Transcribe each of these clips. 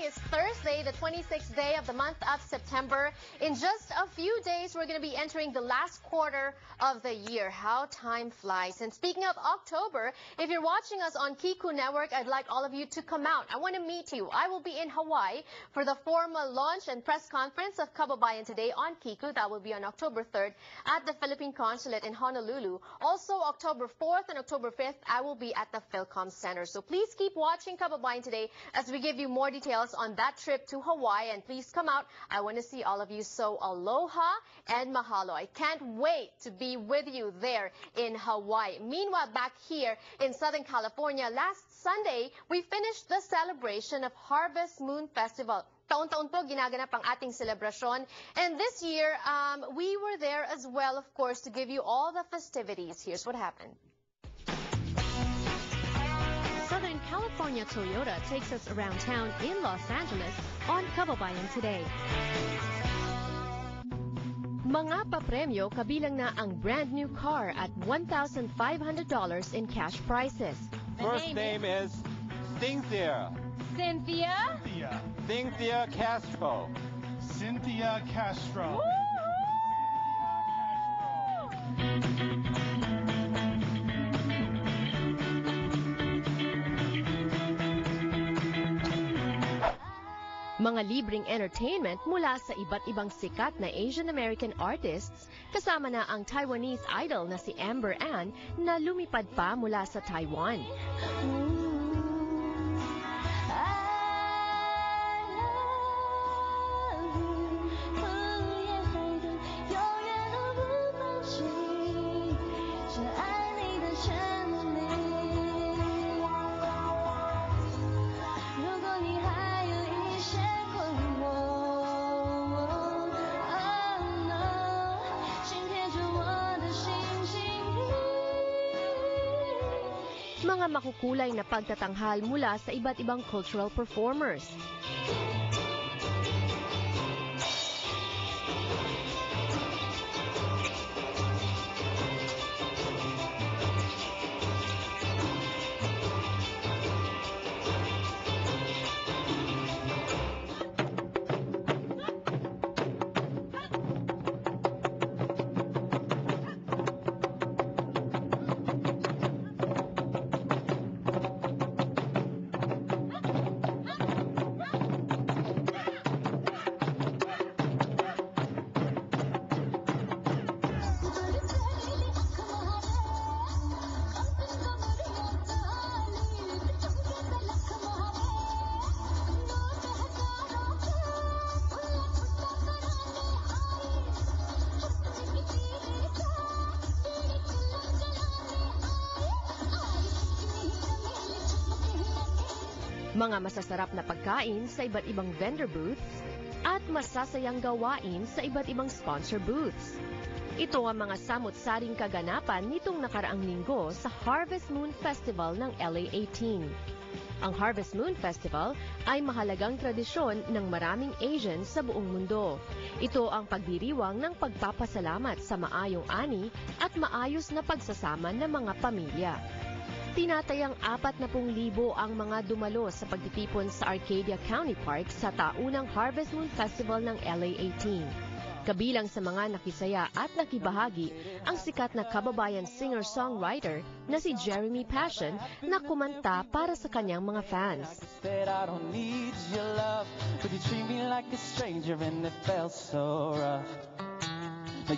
Today is Thursday, the 26th day of the month of September. In just a few days, we're going to be entering the last quarter of the year. How time flies. And speaking of October, if you're watching us on Kiku Network, I'd like all of you to come out. I want to meet you. I will be in Hawaii for the formal launch and press conference of Kababayan Today on Kiku. That will be on October 3rd at the Philippine Consulate in Honolulu. Also, October 4th and October 5th, I will be at the Philcom Center. So please keep watching Kababayan Today as we give you more details on that trip to Hawaii. And please come out. I want to see all of you. So aloha and mahalo. I can't wait to be with you there in Hawaii. Meanwhile, back here in Southern California, last Sunday, we finished the celebration of Harvest Moon Festival. Taon-taon po ginaganap ang ating selebrasyon. And this year, um, we were there as well, of course, to give you all the festivities. Here's what happened. California Toyota takes us around town in Los Angeles on Kababayan Today. Mga papremyo kabilang na ang brand new car at $1,500 in cash prizes. First name is Cynthia. Cynthia? Cynthia. Cynthia Castro. Cynthia Castro. Mga libreng entertainment mula sa iba't ibang sikat na Asian American artists kasama na ang Taiwanese idol na si Amber Ann na lumipad pa mula sa Taiwan. Mga makukulay na pagtatanghal mula sa iba't ibang cultural performers. Mga masasarap na pagkain sa iba't ibang vendor booths, at masasayang gawain sa iba't ibang sponsor booths. Ito ang mga samot-saring kaganapan nitong nakaraang linggo sa Harvest Moon Festival ng LA18. Ang Harvest Moon Festival ay mahalagang tradisyon ng maraming Asians sa buong mundo. Ito ang pagdiriwang ng pagpapasalamat sa maayong ani at maayos na pagsasama ng mga pamilya. Tinatayang 40,000 ang mga dumalo sa pagtitipon sa Arcadia County Park sa taunang Harvest Moon Festival ng LA18. Kabilang sa mga nakisaya at nakibahagi ang sikat na kababayan singer-songwriter na si Jeremy Passion na kumanta para sa kanyang mga fans.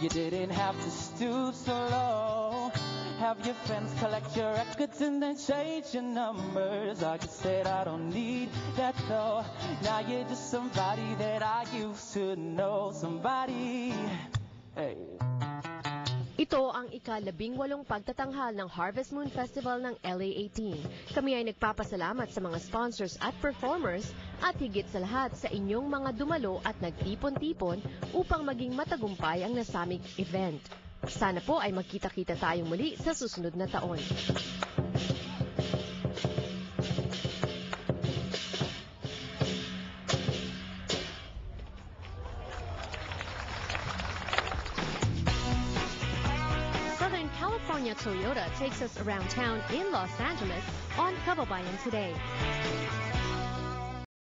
You didn't have to stoop so low. Have your friends collect your records and then change your numbers. I just said I don't need that though. Now you're just somebody that I used to know. Somebody. Hey. Ito ang ikalabing walong pagtatanghal ng Harvest Moon Festival ng LA18. Kami ay nagpapasalamat sa mga sponsors at performers at higit sa lahat sa inyong mga dumalo at nagtipon-tipon upang maging matagumpay ang nasamig event. Sana po ay magkita-kita tayong muli sa susunod na taon. Southern California Toyota takes us around town in Los Angeles on Kababayan Today.